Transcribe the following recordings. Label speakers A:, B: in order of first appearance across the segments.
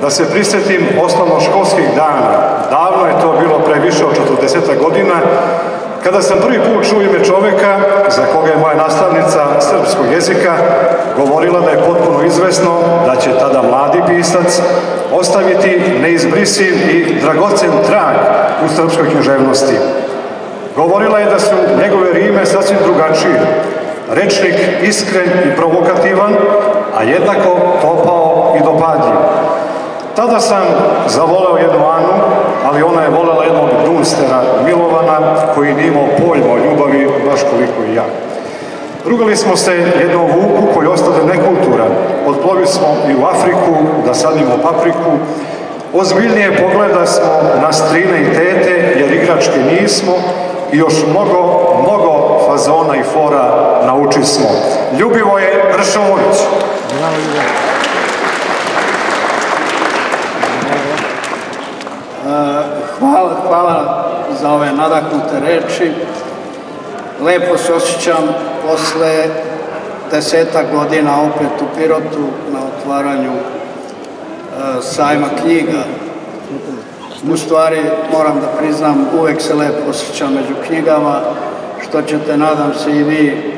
A: Da se prisjetim osnovnoškolskih dana, davno je to bilo pre više od 40 godina, kada sam prvi put čuo ime čoveka za koga je moja nastavnica srpskog jezika govorila da je potpuno izvesno da će tada mladi pisac ostaviti neizbrisiv i dragocen trag u srpskoj književnosti. Govorila je da su njegove rime sasvim drugačije, rečnik iskren i provokativan, a jednako topao i dopadljiv. Tada sam zavoleo jednu Anu, ali ona je volela jednog Dunstera Milovana, koji nije imao pojma o ljubavi, baš koliko i ja. Rugali smo se jednom vuku koji ostade nekulturan. Odplovili smo i u Afriku da sadimo papriku. Ozbiljnije pogleda smo na strine i tete, jer igračke nismo i još mnogo, mnogo fazona i fora nauči smo. Ljubivo je Ršomović.
B: Hvala, za ove nadahnute reči. Lepo se osjećam posle deseta godina opet u Pirotu na otvaranju e, sajma knjiga. U stvari, moram da priznam, uvek se lepo osjećam među knjigama, što ćete, nadam se, i vi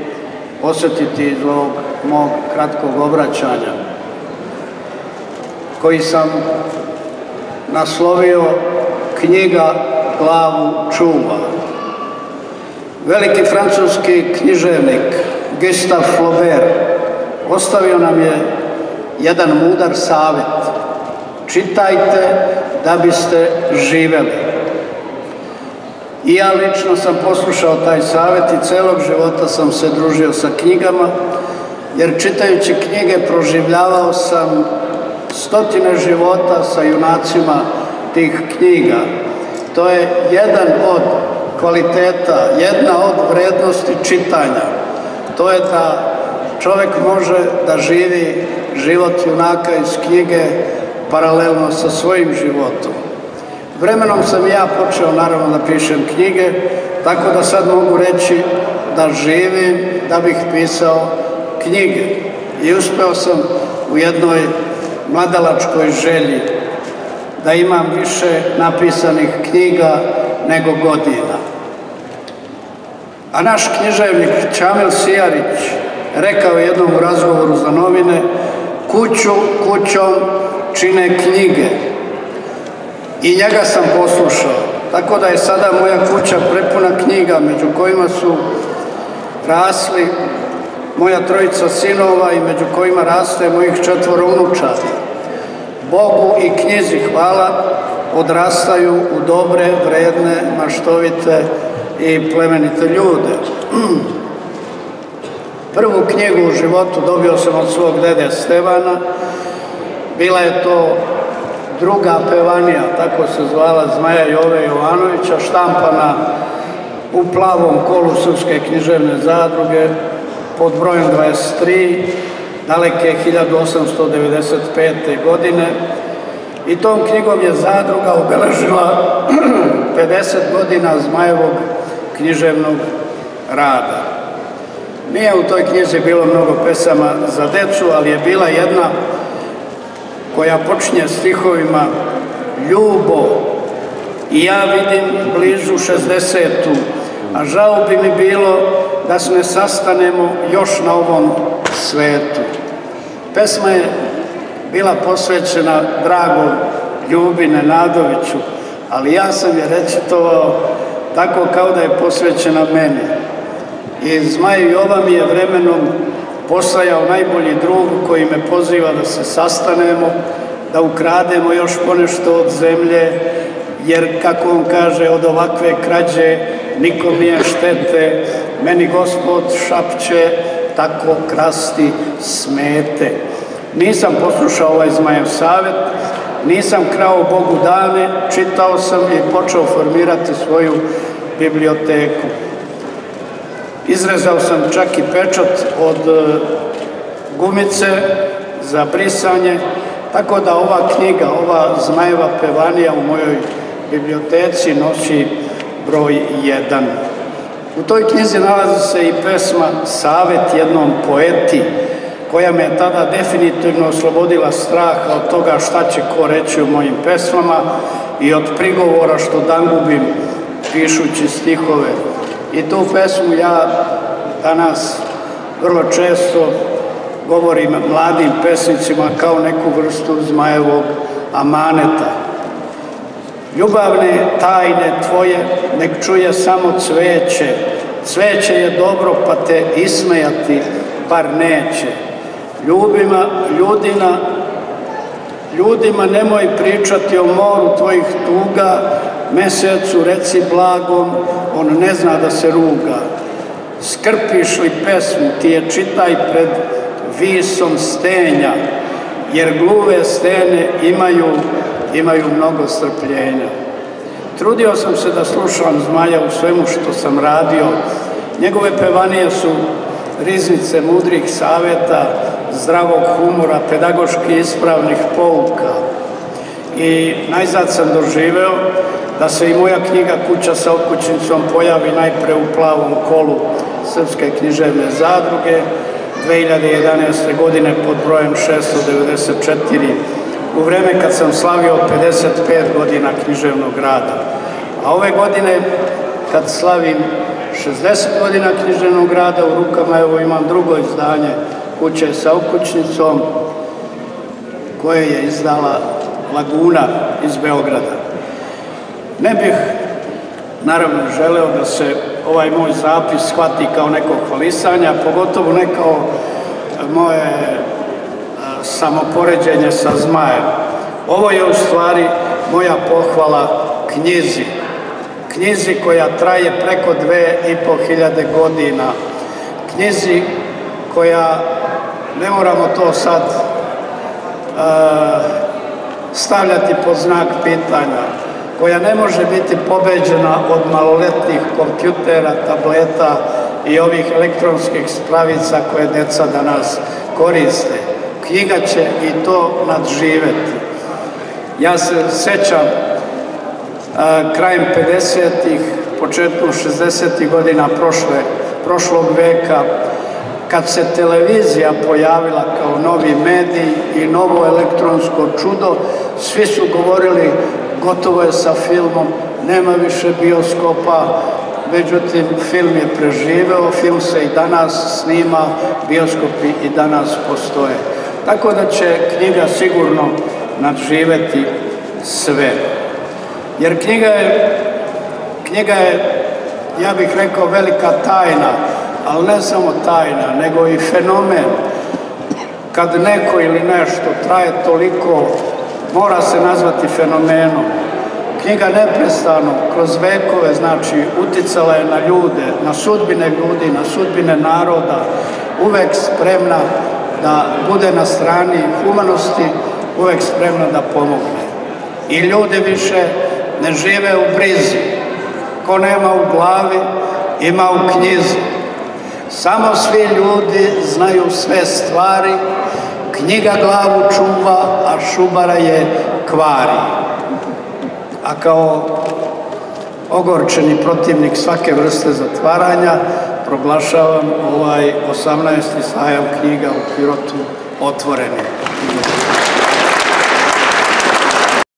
B: osjetiti iz ovog mog kratkog obraćanja, koji sam naslovio knjiga glavu čuva. Veliki francuski književnik Gustave Flaubert ostavio nam je jedan mudar savjet. Čitajte da biste živeli. I ja lično sam poslušao taj savjet i celog života sam se družio sa knjigama, jer čitajući knjige proživljavao sam stotine života sa junacima tih knjiga. To je jedan od kvaliteta, jedna od vrednosti čitanja. To je da čovjek može da živi život junaka iz knjige paralelno sa svojim životom. Vremenom sam ja počeo naravno da pišem knjige, tako da sad mogu reći da živim da bih pisao knjige. I uspeo sam u jednoj mladalačkoj želji da imam više napisanih knjiga nego godina. A naš književnik Čamil Sijarić rekao je jednom u razgovoru za novine kuću kućom čine knjige. I njega sam poslušao. Tako da je sada moja kuća prepuna knjiga među kojima su rasli moja trojica sinova i među kojima raste mojih četvoro unučata. Bogu i knjizi hvala odrastaju u dobre, vredne, maštovite i plemenite ljude. Prvu knjigu u životu dobio sam od svog dede Stevana. Bila je to druga pevanija, tako se zvala Zmaja Jove Jovanovića, štampana u plavom kolu Srpske književne zadruge pod brojem 23, daleke 1895. godine. I tom knjigom je zadruga obeležila 50 godina Zmajevog književnog rada. Nije u toj knjizi bilo mnogo pesama za decu, ali je bila jedna koja počinje stihovima Ljubo i ja vidim bližu 60-tu, a žao bi mi bilo da se ne sastanemo još na ovom svetu. Pesma je bila posvećena dragom Ljubi Nenadoviću, ali ja sam je recitovao tako kao da je posvećena meni. I Zmaj Jova mi je vremenom postajao najbolji drug koji me poziva da se sastanemo, da ukrademo još ponešto od zemlje, jer kako on kaže od ovakve krađe nikom nije štete, meni gospod šapće tako krasti smete. Nisam poslušao ovaj Zmajev savjet, nisam krao Bogu dane, čitao sam i počeo formirati svoju biblioteku. Izrezao sam čak i pečat od e, gumice za brisanje, tako da ova knjiga, ova Zmajeva pevanija u mojoj biblioteci nosi broj 1. U toj knjizi nalazi se i pesma Savet jednom poeti, koja me tada definitivno oslobodila straha od toga šta će ko reći u mojim pesmama i od prigovora što dangubim pišući stihove. I tu pesmu ja danas vrlo često govorim mladim pesnicima kao neku vrstu zmajevog amaneta. Ljubavne tajne tvoje nek čuje samo cveće, cveće je dobro pa te ismejati bar neće. Ljubima, ljudina, ljudima nemoj pričati o moru tvojih tuga, mesecu reci blagom, on ne zna da se ruga. Skrpiš li pesmu, ti je čitaj pred visom stenja, jer gluve stene imaju, imaju mnogo strpljenja. Trudio sam se da slušam Zmaja u svemu što sam radio. Njegove pevanije su riznice mudrih savjeta, zdravog humora, pedagoški ispravnih pouka. I najzad sam doživeo da se i moja knjiga Kuća sa okućnicom pojavi najpre u plavom kolu Srpske književne zadruge 2011. godine pod brojem 694 u vreme kad sam slavio 55 godina književnog rada. A ove godine kad slavim 60 godina književnog rada u rukama, evo imam drugo izdanje kuće sa okućnicom koje je izdala Laguna iz Beograda. Ne bih naravno želeo da se ovaj moj zapis shvati kao neko hvalisanja, pogotovo ne kao moje samopoređenje sa zmajem. Ovo je u stvari moja pohvala knjizi. Knjizi koja traje preko dve i po hiljade godina. Knjizi koja, ne moramo to sad uh, stavljati pod znak pitanja, koja ne može biti pobeđena od maloletnih kompjutera, tableta i ovih elektronskih spravica koje deca danas koriste. Knjiga će i to nadživeti. Ja se sećam krajem 50-ih, početkom 60-ih godina prošle, prošlog veka, kad se televizija pojavila kao novi medij i novo elektronsko čudo, svi su govorili gotovo je sa filmom, nema više bioskopa, međutim film je preživeo, film se i danas snima, bioskopi i danas postoje. Tako da će knjiga sigurno nadživeti sve. Jer knjiga je, knjiga je, ja bih rekao, velika tajna, ali ne samo tajna, nego i fenomen. Kad neko ili nešto traje toliko, mora se nazvati fenomenom. Knjiga neprestano, kroz vekove, znači, uticala je na ljude, na sudbine ljudi, na sudbine naroda, uvek spremna da bude na strani humanosti, uvek spremna da pomogne. I ljudi više ne žive u brizi. Ko nema u glavi, ima u knjizi. Samo svi ljudi znaju sve stvari, knjiga glavu čuva, a šubara je kvari. A kao ogorčeni protivnik svake vrste zatvaranja, proglašavam ovaj 18. sajam knjiga u Pirotu otvorenim.